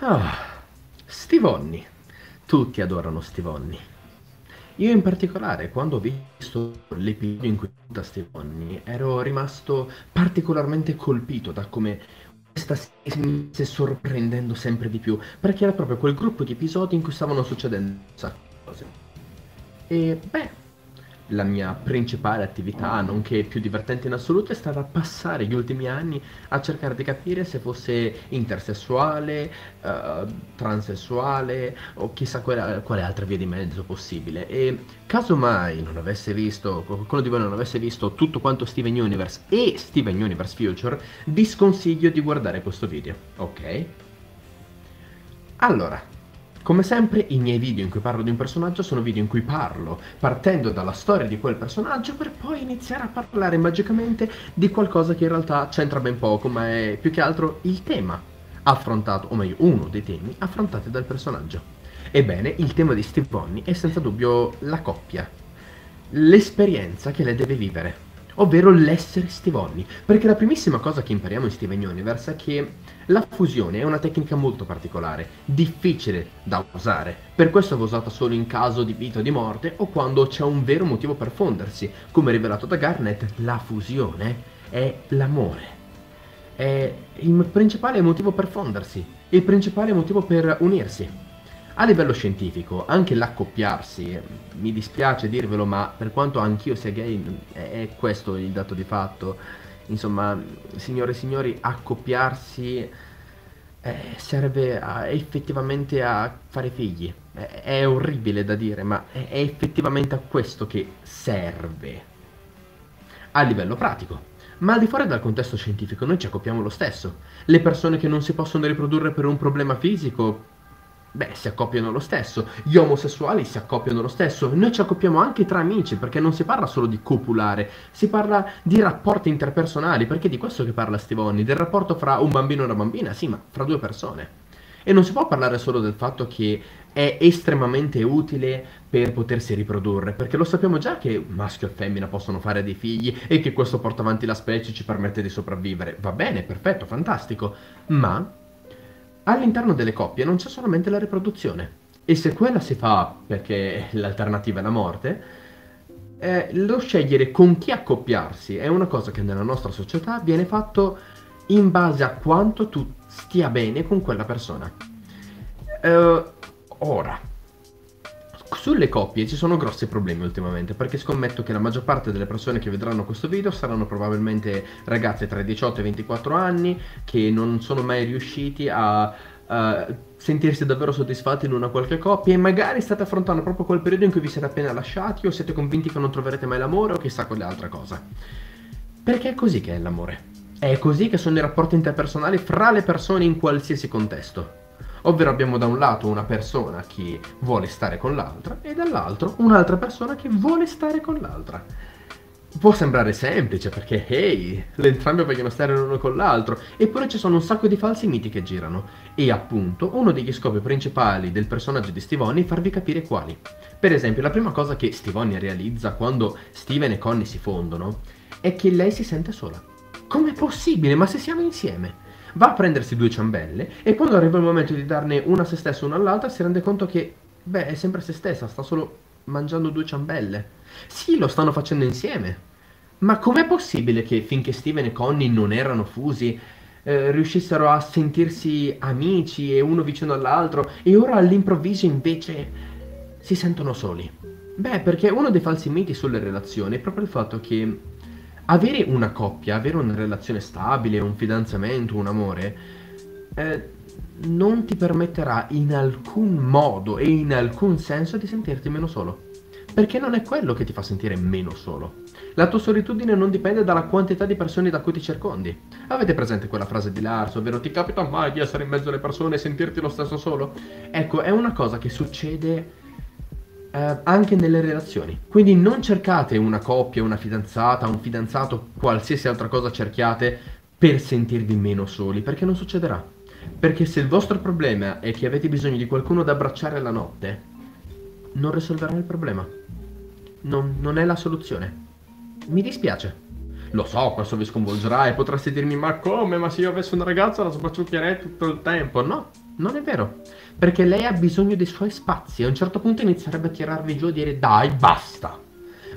Ah, Stivonni. Tutti adorano Stivonni. Io in particolare, quando ho visto l'episodio in cui da Stivonni, ero rimasto particolarmente colpito da come questa mi stesse sorprendendo sempre di più, perché era proprio quel gruppo di episodi in cui stavano succedendo un sacco di cose. E beh, la mia principale attività, nonché più divertente in assoluto, è stata passare gli ultimi anni a cercare di capire se fosse intersessuale, uh, transessuale o chissà quale, quale, altra via di mezzo possibile. E casomai non avesse visto, qualcuno di voi non avesse visto tutto quanto Steven Universe e Steven Universe Future, vi sconsiglio di guardare questo video, ok? Allora, come sempre i miei video in cui parlo di un personaggio sono video in cui parlo partendo dalla storia di quel personaggio per poi iniziare a parlare magicamente di qualcosa che in realtà c'entra ben poco ma è più che altro il tema affrontato, o meglio uno dei temi affrontati dal personaggio. Ebbene, il tema di Steve Bonnie è senza dubbio la coppia, l'esperienza che lei deve vivere, ovvero l'essere Steve perché la primissima cosa che impariamo in Steven Universe è che la fusione è una tecnica molto particolare, difficile da usare, per questo va usata solo in caso di vita o di morte o quando c'è un vero motivo per fondersi. Come rivelato da Garnet, la fusione è l'amore. È il principale motivo per fondersi, il principale motivo per unirsi. A livello scientifico, anche l'accoppiarsi, mi dispiace dirvelo, ma per quanto anch'io sia gay, è questo il dato di fatto insomma, signore e signori, accoppiarsi eh, serve a, effettivamente a fare figli. È, è, orribile da dire, ma è, è effettivamente a questo che serve. A livello pratico. Ma al di fuori dal contesto scientifico noi ci accoppiamo lo stesso. Le persone che non si possono riprodurre per un problema fisico beh, si accoppiano lo stesso. Gli omosessuali si accoppiano lo stesso. Noi ci accoppiamo anche tra amici, perché non si parla solo di copulare, si parla di rapporti interpersonali, perché è di questo che parla Stivoni, del rapporto fra un bambino e una bambina, sì, ma fra due persone. E non si può parlare solo del fatto che è estremamente utile per potersi riprodurre, perché lo sappiamo già che maschio e femmina possono fare dei figli e che questo porta avanti la specie e ci permette di sopravvivere. Va bene, perfetto, fantastico, ma All'interno delle coppie non c'è solamente la riproduzione. E se quella si fa perché l'alternativa è la morte, eh, lo scegliere con chi accoppiarsi è una cosa che nella nostra società viene fatto in base a quanto tu stia bene con quella persona. Uh, ora, sulle coppie ci sono grossi problemi ultimamente perché scommetto che la maggior parte delle persone che vedranno questo video saranno probabilmente ragazze tra i 18 e i 24 anni che non sono mai riusciti a uh, sentirsi davvero soddisfatti in una qualche coppia e magari state affrontando proprio quel periodo in cui vi siete appena lasciati o siete convinti che non troverete mai l'amore o chissà quale altra cosa. Perché è così che è l'amore. È così che sono i rapporti interpersonali fra le persone in qualsiasi contesto. Ovvero abbiamo da un lato una persona che vuole stare con l'altra e dall'altro un'altra persona che vuole stare con l'altra. Può sembrare semplice perché, hey, le entrambe vogliono stare l'uno con l'altro, eppure ci sono un sacco di falsi miti che girano. E appunto, uno degli scopi principali del personaggio di Stivoni è farvi capire quali. Per esempio, la prima cosa che Stivoni realizza quando Steven e Connie si fondono è che lei si sente sola. Com'è possibile? Ma se siamo insieme? Va a prendersi due ciambelle e quando arriva il momento di darne una a se stessa e una all'altra si rende conto che, beh, è sempre se stessa, sta solo mangiando due ciambelle. Sì, lo stanno facendo insieme. Ma com'è possibile che finché Steven e Connie non erano fusi, eh, riuscissero a sentirsi amici e uno vicino all'altro e ora all'improvviso invece si sentono soli? Beh, perché uno dei falsi miti sulle relazioni è proprio il fatto che avere una coppia, avere una relazione stabile, un fidanzamento, un amore, eh, non ti permetterà in alcun modo e in alcun senso di sentirti meno solo. Perché non è quello che ti fa sentire meno solo. La tua solitudine non dipende dalla quantità di persone da cui ti circondi. Avete presente quella frase di Lars, ovvero ti capita mai di essere in mezzo alle persone e sentirti lo stesso solo? Ecco, è una cosa che succede eh, anche nelle relazioni. Quindi non cercate una coppia, una fidanzata, un fidanzato, qualsiasi altra cosa cerchiate per sentirvi meno soli, perché non succederà. Perché se il vostro problema è che avete bisogno di qualcuno da abbracciare la notte, non risolverà il problema. Non, non è la soluzione. Mi dispiace. Lo so, questo vi sconvolgerà e potreste dirmi ma come? Ma se io avessi una ragazza la sbaciucchierei tutto il tempo. No, Non è vero, perché lei ha bisogno dei suoi spazi e a un certo punto inizierebbe a tirarvi giù e dire dai, basta.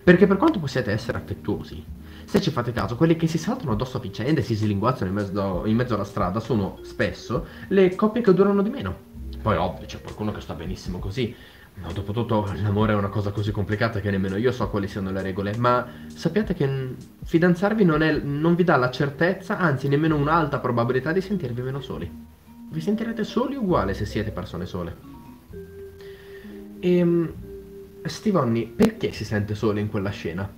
Perché per quanto possiate essere affettuosi, se ci fate caso, quelli che si saltano addosso a vicenda e si slinguazzano in mezzo, in mezzo alla strada sono spesso le coppie che durano di meno. Poi ovvio, c'è qualcuno che sta benissimo così. Ma dopo tutto l'amore è una cosa così complicata che nemmeno io so quali siano le regole, ma sappiate che fidanzarvi non, è, non vi dà la certezza, anzi nemmeno un'alta probabilità di sentirvi meno soli. Vi sentirete soli uguale se siete persone sole. E ehm, Steve Onni, perché si sente solo in quella scena?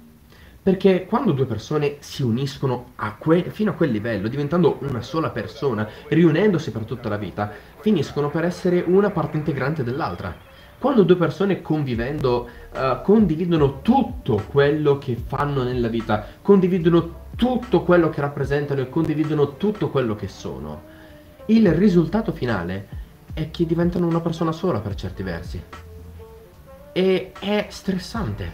Perché quando due persone si uniscono a fino a quel livello, diventando una sola persona, riunendosi per tutta la vita, finiscono per essere una parte integrante dell'altra quando due persone convivendo uh, condividono tutto quello che fanno nella vita, condividono tutto quello che rappresentano e condividono tutto quello che sono, il risultato finale è che diventano una persona sola per certi versi. E è stressante,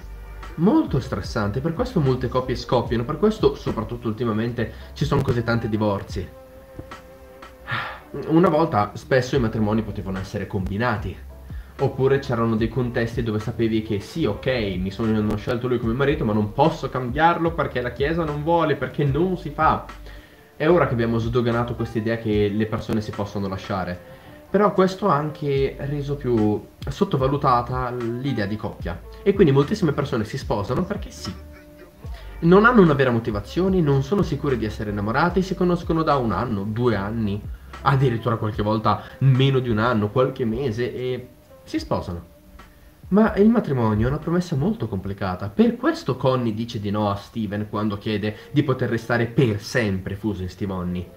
molto stressante, per questo molte coppie scoppiano, per questo soprattutto ultimamente ci sono così tanti divorzi. Una volta spesso i matrimoni potevano essere combinati, Oppure c'erano dei contesti dove sapevi che sì, ok, mi sono scelto lui come marito, ma non posso cambiarlo perché la Chiesa non vuole, perché non si fa. È ora che abbiamo sdoganato questa idea che le persone si possono lasciare. Però questo ha anche reso più sottovalutata l'idea di coppia. E quindi moltissime persone si sposano perché sì. Non hanno una vera motivazione, non sono sicuri di essere innamorati, si conoscono da un anno, due anni, addirittura qualche volta meno di un anno, qualche mese e si sposano. Ma il matrimonio è una promessa molto complicata. Per questo Connie dice di no a Steven quando chiede di poter restare per sempre fuso in Stivonni.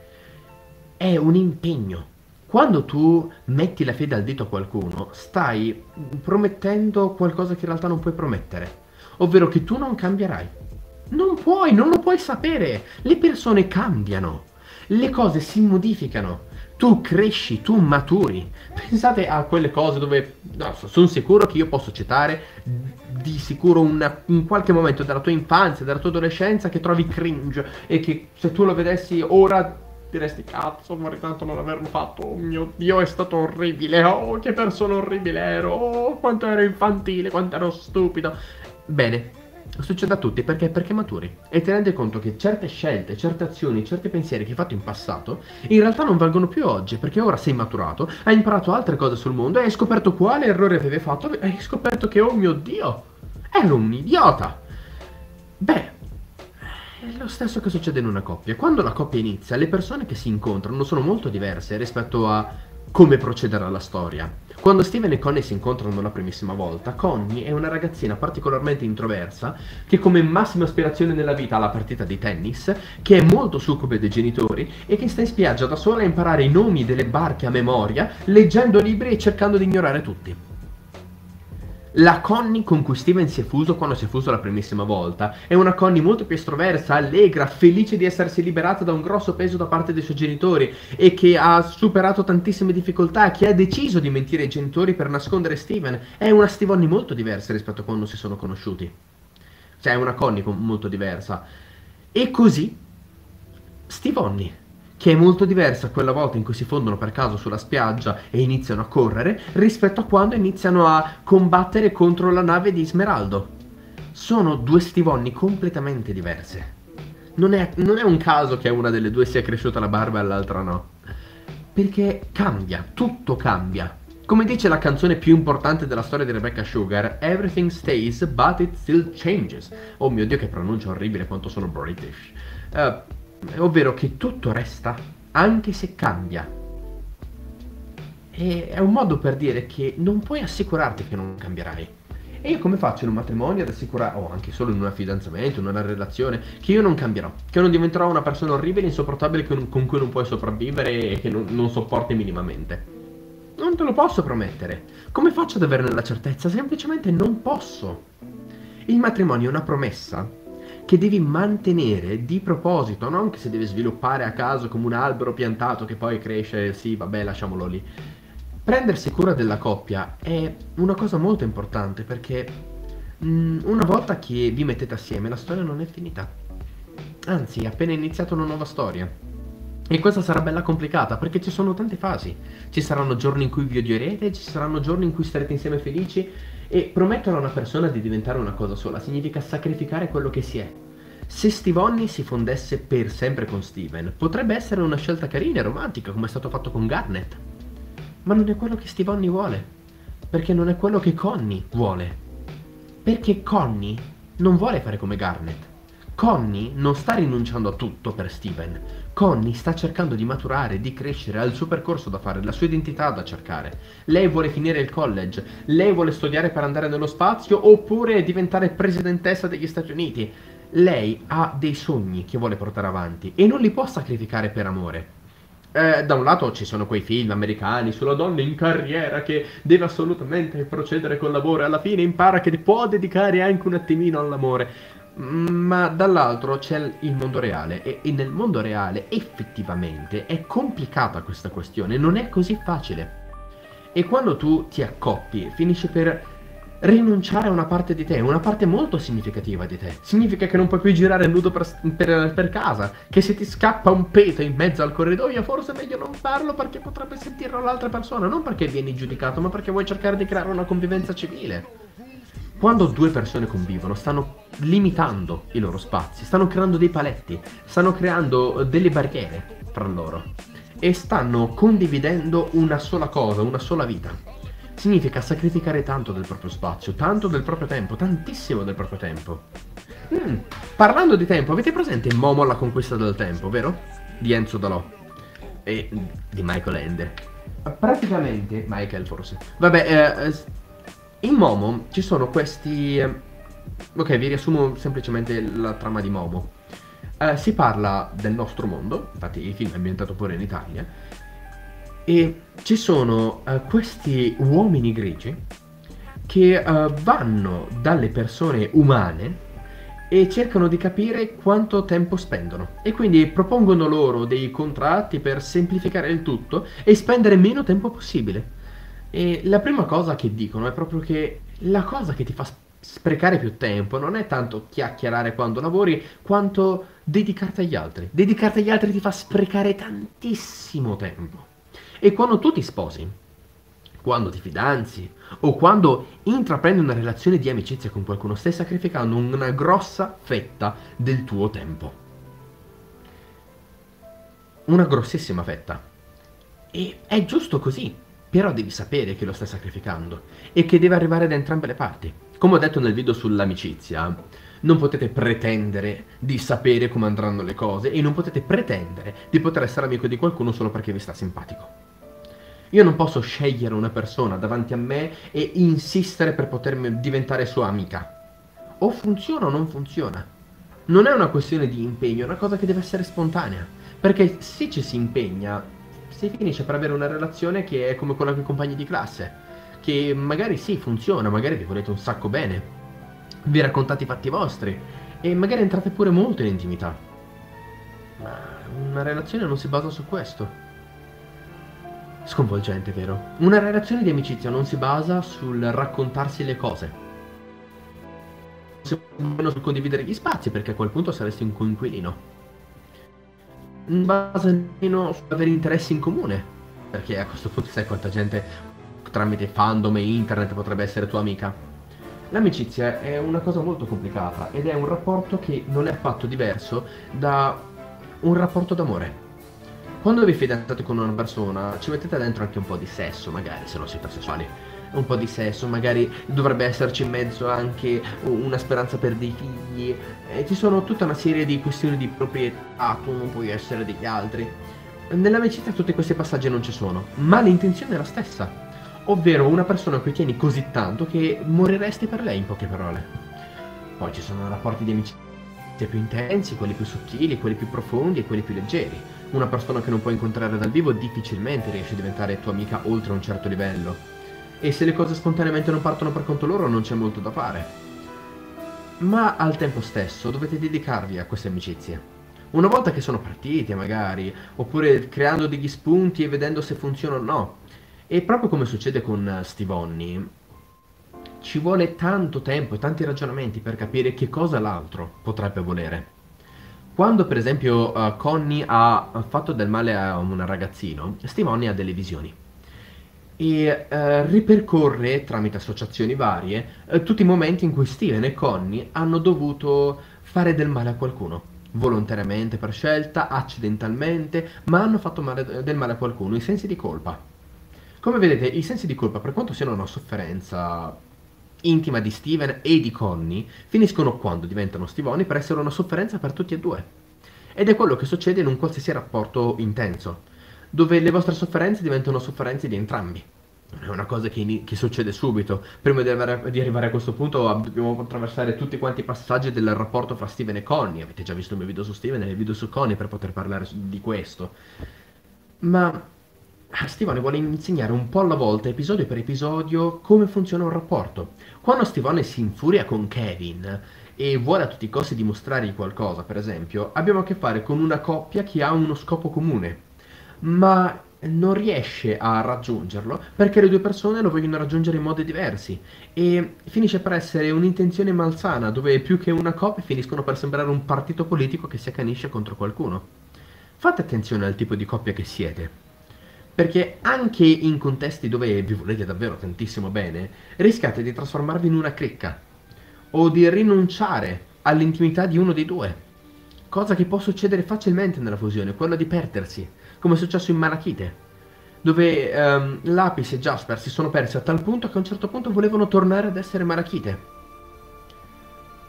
È un impegno. Quando tu metti la fede al dito a qualcuno, stai promettendo qualcosa che in realtà non puoi promettere. Ovvero che tu non cambierai. Non puoi, non lo puoi sapere. Le persone cambiano. Le cose si modificano tu cresci, tu maturi. Pensate a quelle cose dove no, sono sicuro che io posso citare di sicuro una, in qualche momento della tua infanzia, della tua adolescenza che trovi cringe e che se tu lo vedessi ora diresti cazzo vorrei tanto non averlo fatto, oh mio dio è stato orribile, oh che persona orribile ero, oh quanto ero infantile, quanto ero stupido. Bene, Succede a tutti perché? Perché maturi e ti rendi conto che certe scelte, certe azioni, certi pensieri che hai fatto in passato in realtà non valgono più oggi perché ora sei maturato, hai imparato altre cose sul mondo e hai scoperto quale errore avevi fatto e hai scoperto che, oh mio Dio, ero un idiota. Beh, è lo stesso che succede in una coppia. Quando la coppia inizia, le persone che si incontrano sono molto diverse rispetto a come procederà la storia. Quando Steven e Connie si incontrano la primissima volta, Connie è una ragazzina particolarmente introversa che come massima aspirazione nella vita ha la partita di tennis, che è molto succube dei genitori e che sta in spiaggia da sola a imparare i nomi delle barche a memoria, leggendo libri e cercando di ignorare tutti. La Connie con cui Steven si è fuso quando si è fuso la primissima volta è una Connie molto più estroversa, allegra, felice di essersi liberata da un grosso peso da parte dei suoi genitori e che ha superato tantissime difficoltà, che ha deciso di mentire ai genitori per nascondere Steven. È una Stevonni molto diversa rispetto a quando si sono conosciuti. Cioè è una Connie molto diversa. E così Stevonni che è molto diversa quella volta in cui si fondono per caso sulla spiaggia e iniziano a correre rispetto a quando iniziano a combattere contro la nave di Smeraldo. Sono due stivonni completamente diverse. Non è, non è un caso che a una delle due sia cresciuta la barba e all'altra no. Perché cambia, tutto cambia. Come dice la canzone più importante della storia di Rebecca Sugar, Everything stays but it still changes. Oh mio dio che pronuncia orribile quanto sono British. Uh, ovvero che tutto resta anche se cambia. E è un modo per dire che non puoi assicurarti che non cambierai. E io come faccio in un matrimonio ad assicurare, o anche solo in un fidanzamento, in una relazione, che io non cambierò, che non diventerò una persona orribile, insopportabile, con cui non puoi sopravvivere e che non, non sopporti minimamente. Non te lo posso promettere. Come faccio ad averne la certezza? Semplicemente non posso. Il matrimonio è una promessa che devi mantenere di proposito, non che si deve sviluppare a caso come un albero piantato che poi cresce, sì, vabbè, lasciamolo lì. Prendersi cura della coppia è una cosa molto importante perché mh, mm, una volta che vi mettete assieme la storia non è finita. Anzi, è appena iniziata una nuova storia. E questa sarà bella complicata perché ci sono tante fasi. Ci saranno giorni in cui vi odierete, ci saranno giorni in cui starete insieme felici e promettere a una persona di diventare una cosa sola significa sacrificare quello che si è. Se Stivonni si fondesse per sempre con Steven, potrebbe essere una scelta carina e romantica come è stato fatto con Garnet. Ma non è quello che Stivonni vuole, perché non è quello che Connie vuole. Perché Connie non vuole fare come Garnet. Connie non sta rinunciando a tutto per Steven. Connie sta cercando di maturare, di crescere, ha il suo percorso da fare, la sua identità da cercare. Lei vuole finire il college, lei vuole studiare per andare nello spazio oppure diventare presidentessa degli Stati Uniti. Lei ha dei sogni che vuole portare avanti e non li può sacrificare per amore. Eh, da un lato ci sono quei film americani sulla donna in carriera che deve assolutamente procedere col lavoro e alla fine impara che può dedicare anche un attimino all'amore. Ma dall'altro c'è il mondo reale e, e nel mondo reale effettivamente è complicata questa questione, non è così facile. E quando tu ti accoppi finisci per rinunciare a una parte di te, una parte molto significativa di te. Significa che non puoi più girare nudo per, per, per, casa, che se ti scappa un peto in mezzo al corridoio forse è meglio non farlo perché potrebbe sentirlo l'altra persona, non perché vieni giudicato, ma perché vuoi cercare di creare una convivenza civile. Quando due persone convivono, stanno limitando i loro spazi, stanno creando dei paletti, stanno creando delle barriere fra loro e stanno condividendo una sola cosa, una sola vita. Significa sacrificare tanto del proprio spazio, tanto del proprio tempo, tantissimo del proprio tempo. Mm, parlando di tempo, avete presente Momo alla conquista del tempo, vero? Di Enzo Dalò e di Michael Ende. Praticamente, Michael forse. Vabbè, eh, in Momo ci sono questi... Eh, ok, vi riassumo semplicemente la trama di Momo. Uh, si parla del nostro mondo, infatti il film è ambientato pure in Italia, e ci sono uh, questi uomini grigi che uh, vanno dalle persone umane e cercano di capire quanto tempo spendono e quindi propongono loro dei contratti per semplificare il tutto e spendere meno tempo possibile. E la prima cosa che dicono è proprio che la cosa che ti fa sprecare più tempo non è tanto chiacchierare quando lavori, quanto dedicarti agli altri. Dedicarti agli altri ti fa sprecare tantissimo tempo. E quando tu ti sposi, quando ti fidanzi o quando intraprendi una relazione di amicizia con qualcuno, stai sacrificando una grossa fetta del tuo tempo. Una grossissima fetta. E è giusto così. Però devi sapere che lo stai sacrificando e che deve arrivare da entrambe le parti. Come ho detto nel video sull'amicizia, non potete pretendere di sapere come andranno le cose e non potete pretendere di poter essere amico di qualcuno solo perché vi sta simpatico. Io non posso scegliere una persona davanti a me e insistere per potermi diventare sua amica. O funziona o non funziona. Non è una questione di impegno, è una cosa che deve essere spontanea. Perché se ci si impegna, si finisce per avere una relazione che è come quella con i compagni di classe. Che magari sì, funziona, magari vi volete un sacco bene, vi raccontate i fatti vostri e magari entrate pure molto in intimità. Ma una relazione non si basa su questo. Sconvolgente, vero? Una relazione di amicizia non si basa sul raccontarsi le cose. Non si basa sul condividere gli spazi, perché a quel punto saresti un coinquilino in base meno su avere interessi in comune. Perché a questo punto sai quanta gente tramite fandom e internet potrebbe essere tua amica. L'amicizia è una cosa molto complicata ed è un rapporto che non è affatto diverso da un rapporto d'amore. Quando vi fidanzate con una persona ci mettete dentro anche un po' di sesso, magari se non siete sessuali un po' di sesso, magari dovrebbe esserci in mezzo anche una speranza per dei figli, e ci sono tutta una serie di questioni di proprietà, tu non puoi essere degli altri. Nell'amicizia tutti questi passaggi non ci sono, ma l'intenzione è la stessa, ovvero una persona a cui tieni così tanto che moriresti per lei in poche parole. Poi ci sono rapporti di amicizia più intensi, quelli più sottili, quelli più profondi e quelli più leggeri. Una persona che non puoi incontrare dal vivo difficilmente riesce a diventare tua amica oltre un certo livello e se le cose spontaneamente non partono per conto loro non c'è molto da fare. Ma al tempo stesso dovete dedicarvi a queste amicizie. Una volta che sono partite magari, oppure creando degli spunti e vedendo se funzionano o no. E proprio come succede con Stivonni, ci vuole tanto tempo e tanti ragionamenti per capire che cosa l'altro potrebbe volere. Quando per esempio uh, Connie ha fatto del male a un ragazzino, Stimoni ha delle visioni e uh, ripercorre tramite associazioni varie uh, tutti i momenti in cui Steven e Connie hanno dovuto fare del male a qualcuno volontariamente per scelta, accidentalmente, ma hanno fatto male, del male a qualcuno, i sensi di colpa. Come vedete, i sensi di colpa, per quanto siano una sofferenza intima di Steven e di Connie, finiscono quando diventano stivoni per essere una sofferenza per tutti e due. Ed è quello che succede in un qualsiasi rapporto intenso, dove le vostre sofferenze diventano sofferenze di entrambi. Non è una cosa che, che succede subito. Prima di arrivare, di arrivare, a questo punto dobbiamo attraversare tutti quanti i passaggi del rapporto fra Steven e Connie. Avete già visto il mio video su Steven e il video su Connie per poter parlare di questo. Ma Stivone vuole insegnare un po' alla volta, episodio per episodio, come funziona un rapporto. Quando Stivone si infuria con Kevin e vuole a tutti i costi dimostrargli qualcosa, per esempio, abbiamo a che fare con una coppia che ha uno scopo comune. Ma non riesce a raggiungerlo perché le due persone lo vogliono raggiungere in modi diversi e finisce per essere un'intenzione malsana dove più che una coppia finiscono per sembrare un partito politico che si accanisce contro qualcuno. Fate attenzione al tipo di coppia che siete, perché anche in contesti dove vi volete davvero tantissimo bene, rischiate di trasformarvi in una cricca o di rinunciare all'intimità di uno dei due, cosa che può succedere facilmente nella fusione, quella di perdersi come è successo in Malachite, dove um, Lapis e Jasper si sono persi a tal punto che a un certo punto volevano tornare ad essere Malachite.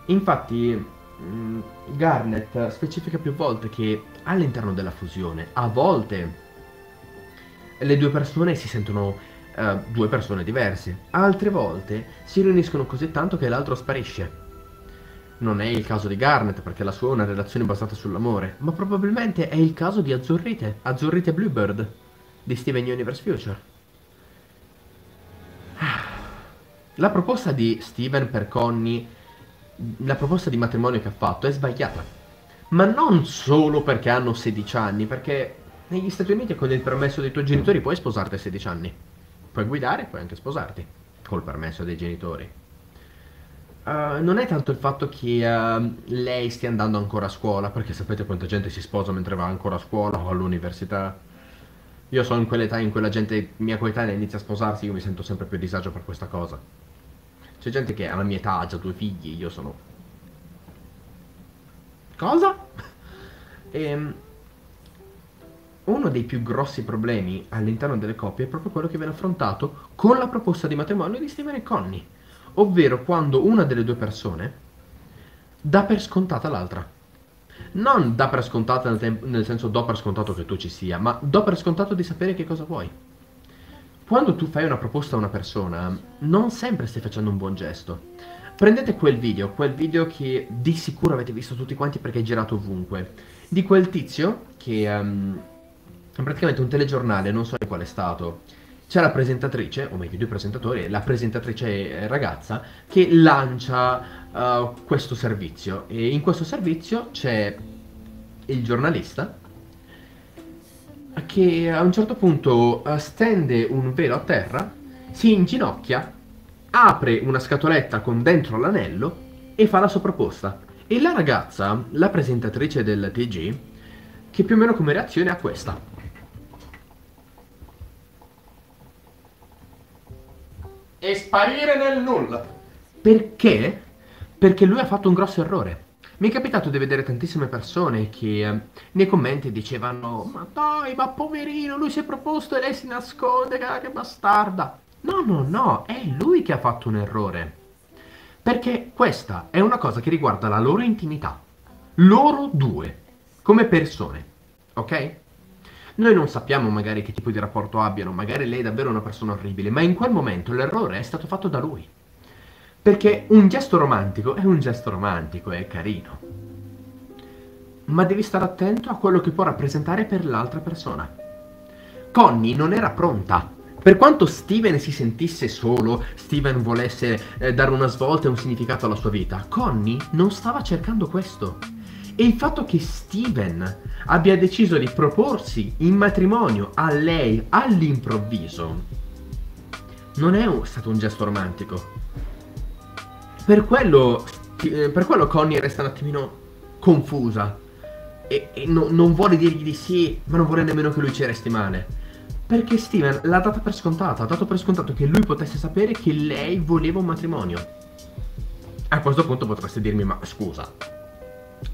Infatti, um, Garnet specifica più volte che all'interno della fusione, a volte le due persone si sentono uh, due persone diverse, altre volte si riuniscono così tanto che l'altro sparisce. Non è il caso di Garnet perché la sua è una relazione basata sull'amore, ma probabilmente è il caso di Azzurrite, Azzurrite Bluebird, di Steven Universe Future. La proposta di Steven per Connie, la proposta di matrimonio che ha fatto è sbagliata. Ma non solo perché hanno 16 anni, perché negli Stati Uniti con il permesso dei tuoi genitori puoi sposarti a 16 anni. Puoi guidare, puoi anche sposarti, col permesso dei genitori. Uh, non è tanto il fatto che uh, lei stia andando ancora a scuola, perché sapete quanta gente si sposa mentre va ancora a scuola o all'università. Io sono in quell'età in cui la gente mia coetanea inizia a sposarsi, io mi sento sempre più a disagio per questa cosa. C'è gente che alla mia età ha già due figli, io sono... Cosa? e, ehm, uno dei più grossi problemi all'interno delle coppie è proprio quello che viene affrontato con la proposta di matrimonio di Steven e Connie ovvero quando una delle due persone dà per scontata l'altra. Non dà per scontata nel, nel, senso do per scontato che tu ci sia, ma do per scontato di sapere che cosa vuoi. Quando tu fai una proposta a una persona, non sempre stai facendo un buon gesto. Prendete quel video, quel video che di sicuro avete visto tutti quanti perché è girato ovunque, di quel tizio che um, è praticamente un telegiornale, non so di quale stato, c'è la presentatrice, o meglio due presentatori, la presentatrice ragazza che lancia uh, questo servizio e in questo servizio c'è il giornalista che a un certo punto uh, stende un velo a terra, si inginocchia, apre una scatoletta con dentro l'anello e fa la sua proposta. E la ragazza, la presentatrice del TG, che più o meno come reazione ha questa. E sparire nel nulla. Perché? Perché lui ha fatto un grosso errore. Mi è capitato di vedere tantissime persone che eh, nei commenti dicevano Ma dai, ma poverino, lui si è proposto e lei si nasconde, che bastarda. No, no, no, è lui che ha fatto un errore. Perché questa è una cosa che riguarda la loro intimità. Loro due, come persone. Ok? Noi non sappiamo magari che tipo di rapporto abbiano, magari lei è davvero una persona orribile, ma in quel momento l'errore è stato fatto da lui. Perché un gesto romantico è un gesto romantico, è carino. Ma devi stare attento a quello che può rappresentare per l'altra persona. Connie non era pronta. Per quanto Steven si sentisse solo, Steven volesse eh, dare una svolta e un significato alla sua vita, Connie non stava cercando questo. E il fatto che Steven abbia deciso di proporsi in matrimonio a lei all'improvviso non è stato un gesto romantico. Per quello, eh, per quello Connie resta un attimino confusa. e, e no, non vuole dirgli di sì, ma non vuole nemmeno che lui ci resti male. Perché Steven l'ha data per scontata, ha dato per scontato che lui potesse sapere che lei voleva un matrimonio. A questo punto potreste dirmi, ma scusa,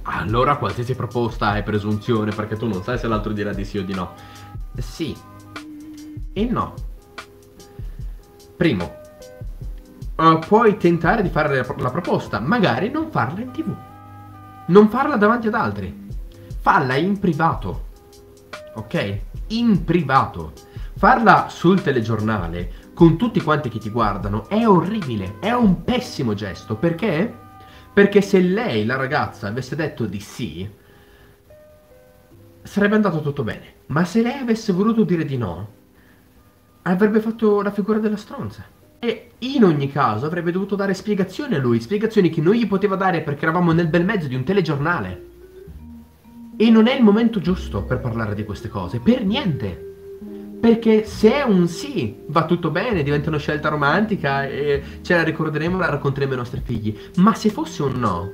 allora qualsiasi proposta è presunzione perché tu non sai se l'altro dirà di sì o di no. Sì e no. Primo, uh, puoi tentare di fare la proposta, magari non farla in tv. Non farla davanti ad altri. Falla in privato. Ok? In privato. Farla sul telegiornale con tutti quanti che ti guardano è orribile, è un pessimo gesto. Perché? Perché se lei, la ragazza, avesse detto di sì, sarebbe andato tutto bene. Ma se lei avesse voluto dire di no, avrebbe fatto la figura della stronza. E in ogni caso avrebbe dovuto dare spiegazioni a lui, spiegazioni che non gli poteva dare perché eravamo nel bel mezzo di un telegiornale. E non è il momento giusto per parlare di queste cose, per niente. Perché se è un sì, va tutto bene, diventa una scelta romantica e ce la ricorderemo e la racconteremo ai nostri figli. Ma se fosse un no,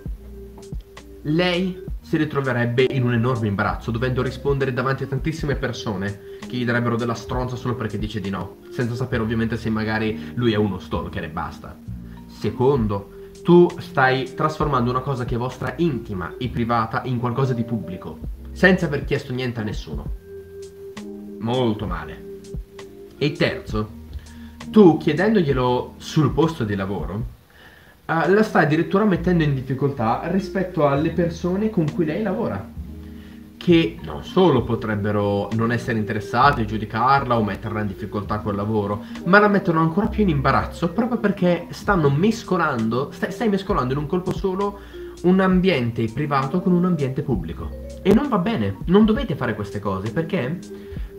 lei si ritroverebbe in un enorme imbarazzo, dovendo rispondere davanti a tantissime persone che gli darebbero della stronza solo perché dice di no, senza sapere ovviamente se magari lui è uno stalker e basta. Secondo, tu stai trasformando una cosa che è vostra intima e privata in qualcosa di pubblico, senza aver chiesto niente a nessuno molto male. E terzo, tu chiedendoglielo sul posto di lavoro, uh, la stai addirittura mettendo in difficoltà rispetto alle persone con cui lei lavora. Che non solo potrebbero non essere interessate a giudicarla o metterla in difficoltà col lavoro, ma la mettono ancora più in imbarazzo proprio perché stanno mescolando, stai, stai mescolando in un colpo solo un ambiente privato con un ambiente pubblico. E non va bene, non dovete fare queste cose perché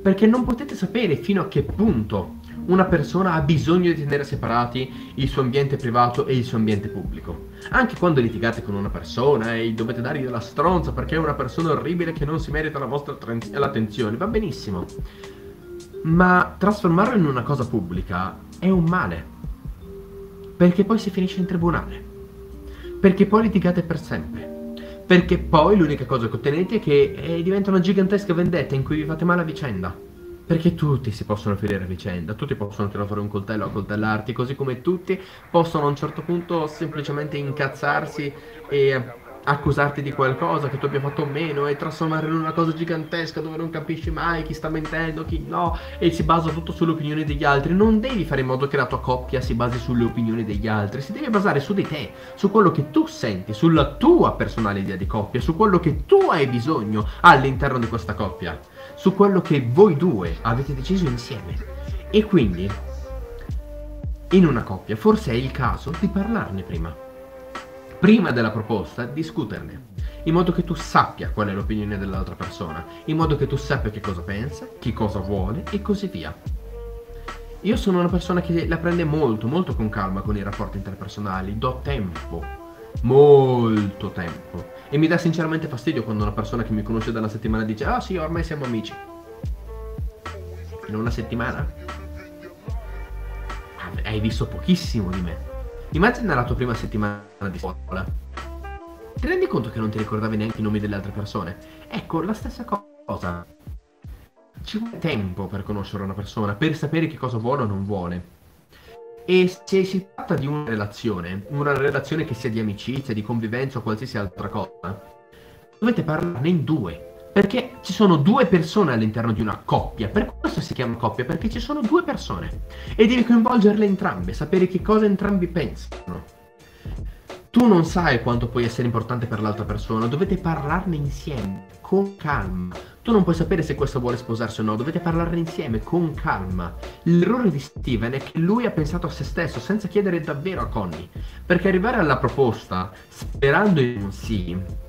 perché non potete sapere fino a che punto una persona ha bisogno di tenere separati il suo ambiente privato e il suo ambiente pubblico. Anche quando litigate con una persona e dovete dargli della stronza perché è una persona orribile che non si merita la vostra attenzione, va benissimo. Ma trasformarlo in una cosa pubblica è un male. Perché poi si finisce in tribunale. Perché poi litigate per sempre. Perché poi l'unica cosa che ottenete è che eh, diventa una gigantesca vendetta in cui vi fate male a vicenda. Perché tutti si possono ferire a vicenda, tutti possono tirare fuori un coltello a coltellarti, così come tutti possono a un certo punto semplicemente incazzarsi e accusarti di qualcosa che tu abbia fatto meno e trasformarlo in una cosa gigantesca dove non capisci mai chi sta mentendo, chi no e si basa tutto sulle opinioni degli altri. Non devi fare in modo che la tua coppia si basi sulle opinioni degli altri, si deve basare su di te, su quello che tu senti, sulla tua personale idea di coppia, su quello che tu hai bisogno all'interno di questa coppia, su quello che voi due avete deciso insieme. E quindi, in una coppia, forse è il caso di parlarne prima prima della proposta, discuterne, in modo che tu sappia qual è l'opinione dell'altra persona, in modo che tu sappia che cosa pensa, che cosa vuole e così via. Io sono una persona che la prende molto, molto con calma con i rapporti interpersonali, do tempo, molto tempo. E mi dà sinceramente fastidio quando una persona che mi conosce da una settimana dice ah sì, ormai siamo amici. In una settimana? Hai visto pochissimo di me. Immagina la tua prima settimana di scuola. Ti rendi conto che non ti ricordavi neanche i nomi delle altre persone? Ecco, la stessa cosa. Ci vuole tempo per conoscere una persona, per sapere che cosa vuole o non vuole. E se si tratta di una relazione, una relazione che sia di amicizia, di convivenza o qualsiasi altra cosa, dovete parlarne in due. Perché ci sono due persone all'interno di una coppia. Per questo si chiama coppia, perché ci sono due persone. E devi coinvolgerle entrambe, sapere che cosa entrambi pensano. Tu non sai quanto puoi essere importante per l'altra persona, dovete parlarne insieme, con calma. Tu non puoi sapere se questo vuole sposarsi o no, dovete parlarne insieme, con calma. L'errore di Steven è che lui ha pensato a se stesso senza chiedere davvero a Connie. Perché arrivare alla proposta, sperando in un sì,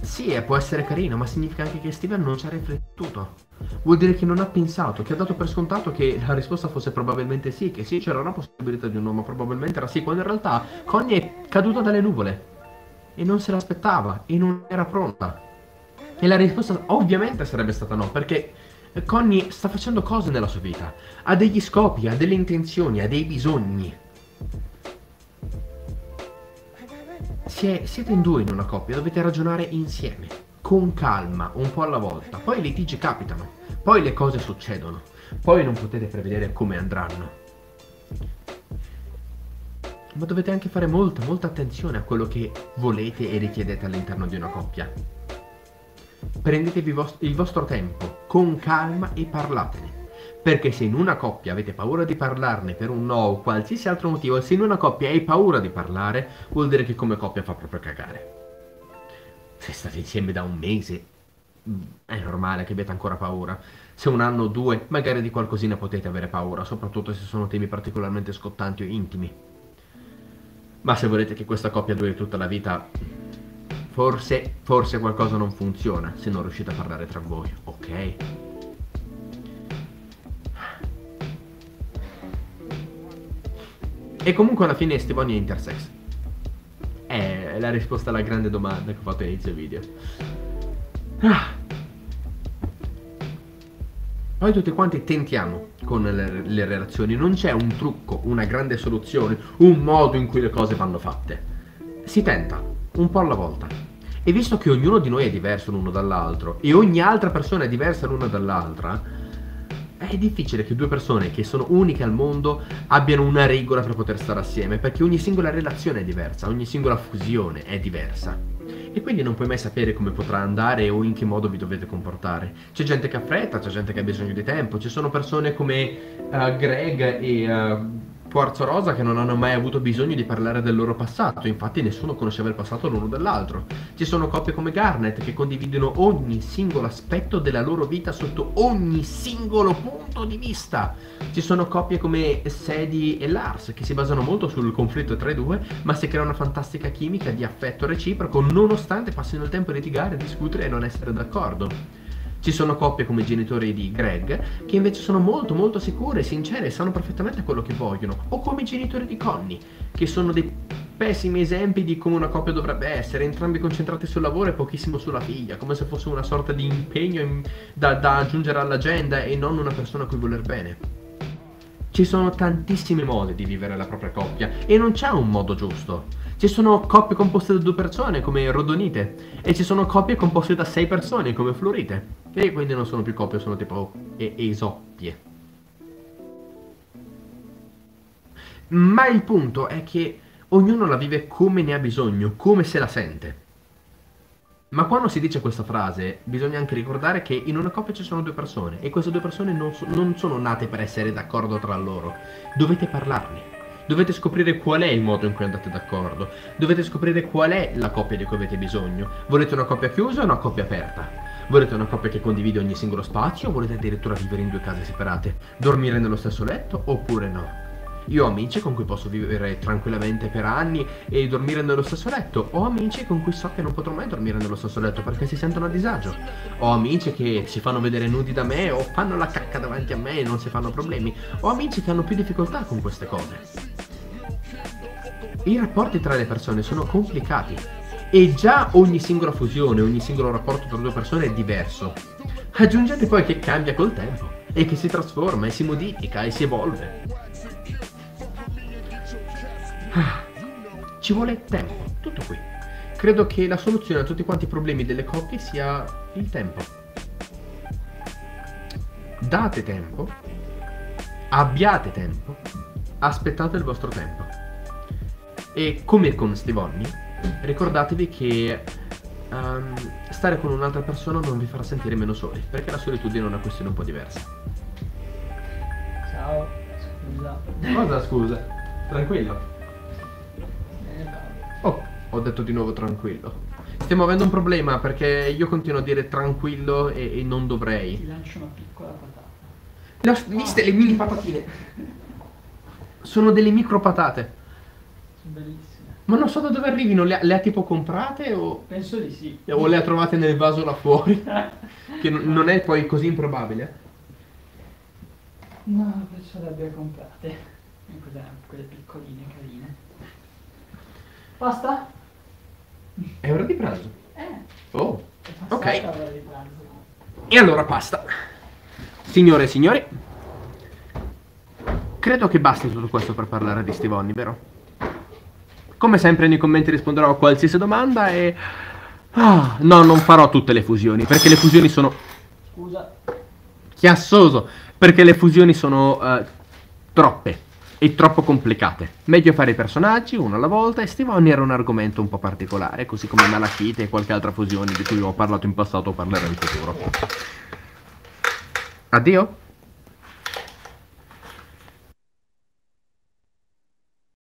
sì, può essere carino, ma significa anche che Steven non ci ha riflettuto. Vuol dire che non ha pensato, che ha dato per scontato che la risposta fosse probabilmente sì, che sì, c'era una possibilità di un no, ma probabilmente era sì, quando in realtà Connie è caduta dalle nuvole. E non se l'aspettava, e non era pronta. E la risposta ovviamente sarebbe stata no, perché Connie sta facendo cose nella sua vita. Ha degli scopi, ha delle intenzioni, ha dei bisogni. Sie siete in due in una coppia, dovete ragionare insieme, con calma, un po' alla volta. Poi i litigi capitano, poi le cose succedono, poi non potete prevedere come andranno. Ma dovete anche fare molta, molta attenzione a quello che volete e richiedete all'interno di una coppia. Prendetevi il vostro tempo, con calma e parlatene. Perché se in una coppia avete paura di parlarne per un no o qualsiasi altro motivo, se in una coppia hai paura di parlare, vuol dire che come coppia fa proprio cagare. Se state insieme da un mese, mm, è normale che abbiate ancora paura. Se un anno o due, magari di qualcosina potete avere paura, soprattutto se sono temi particolarmente scottanti o intimi. Ma se volete che questa coppia duri tutta la vita, forse, forse qualcosa non funziona se non riuscite a parlare tra voi, ok? E comunque alla fine Stevoni è intersex. È la risposta alla grande domanda che ho fatto all'inizio del video. Ah. Poi tutti quanti tentiamo con le, le, relazioni, non c'è un trucco, una grande soluzione, un modo in cui le cose vanno fatte. Si tenta, un po' alla volta. E visto che ognuno di noi è diverso l'uno dall'altro e ogni altra persona è diversa l'una dall'altra, è difficile che due persone che sono uniche al mondo abbiano una regola per poter stare assieme, perché ogni singola relazione è diversa, ogni singola fusione è diversa. E quindi non puoi mai sapere come potrà andare o in che modo vi dovete comportare. C'è gente che ha fretta, c'è gente che ha bisogno di tempo, ci sono persone come uh, Greg e uh, Quarzo Rosa che non hanno mai avuto bisogno di parlare del loro passato, infatti nessuno conosceva il passato l'uno dell'altro. Ci sono coppie come Garnet che condividono ogni singolo aspetto della loro vita sotto ogni singolo punto di vista. Ci sono coppie come Sadie e Lars che si basano molto sul conflitto tra i due, ma si crea una fantastica chimica di affetto reciproco nonostante passino il tempo a litigare, discutere e non essere d'accordo. Ci sono coppie come i genitori di Greg che invece sono molto molto sicure, sincere e sanno perfettamente quello che vogliono. O come i genitori di Connie, che sono dei pessimi esempi di come una coppia dovrebbe essere, entrambi concentrati sul lavoro e pochissimo sulla figlia, come se fosse una sorta di impegno in, da, da aggiungere all'agenda e non una persona a cui voler bene. Ci sono tantissimi modi di vivere la propria coppia e non c'è un modo giusto. Ci sono coppie composte da due persone come Rodonite e ci sono coppie composte da sei persone come Florite. E quindi non sono più coppie, sono tipo esoppie. Ma il punto è che ognuno la vive come ne ha bisogno, come se la sente. Ma quando si dice questa frase, bisogna anche ricordare che in una coppia ci sono due persone e queste due persone non, so, non sono nate per essere d'accordo tra loro. Dovete parlarne. Dovete scoprire qual è il modo in cui andate d'accordo. Dovete scoprire qual è la coppia di cui avete bisogno. Volete una coppia chiusa o una coppia aperta? Volete una coppia che condivide ogni singolo spazio o volete addirittura vivere in due case separate? Dormire nello stesso letto oppure no? Io ho amici con cui posso vivere tranquillamente per anni e dormire nello stesso letto. Ho amici con cui so che non potrò mai dormire nello stesso letto perché si sentono a disagio. Ho amici che si fanno vedere nudi da me o fanno la cacca davanti a me e non si fanno problemi. Ho amici che hanno più difficoltà con queste cose. I rapporti tra le persone sono complicati e già ogni singola fusione, ogni singolo rapporto tra due persone è diverso. Aggiungete poi che cambia col tempo e che si trasforma e si modifica e si evolve. Ah, ci vuole tempo, tutto qui. Credo che la soluzione a tutti quanti i problemi delle coppie sia il tempo. Date tempo, abbiate tempo, aspettate il vostro tempo. E come con Stivonni, ricordatevi che um, stare con un'altra persona non vi farà sentire meno soli, perché la solitudine è una questione un po' diversa. Ciao, scusa. Cosa scusa? Tranquillo. Oh, ho detto di nuovo tranquillo. Stiamo avendo un problema perché io continuo a dire tranquillo e, e non dovrei. Ti lancio una piccola patata. Le ho viste le mini patatine? Sono delle micro patate. Sono bellissime. Ma non so da dove arrivino, le ha, le ha tipo comprate o... Penso di sì. O le ha trovate nel vaso là fuori? che non, è poi così improbabile? No, penso le abbia comprate. Cos'è? Quelle piccoline, carine. Basta? È ora di pranzo. Eh. Oh. È Ok. ora di pranzo. E allora pasta. Signore e signori, credo che basti tutto questo per parlare di Stivonni, vero? Come sempre nei commenti risponderò a qualsiasi domanda e... Ah, no, non farò tutte le fusioni, perché le fusioni sono... Scusa. Chiassoso, perché le fusioni sono eh, troppe e troppo complicate. Meglio fare i personaggi uno alla volta e Stivoni era un argomento un po' particolare, così come Malachite e qualche altra fusione di cui ho parlato in passato o parlerò in futuro. Addio.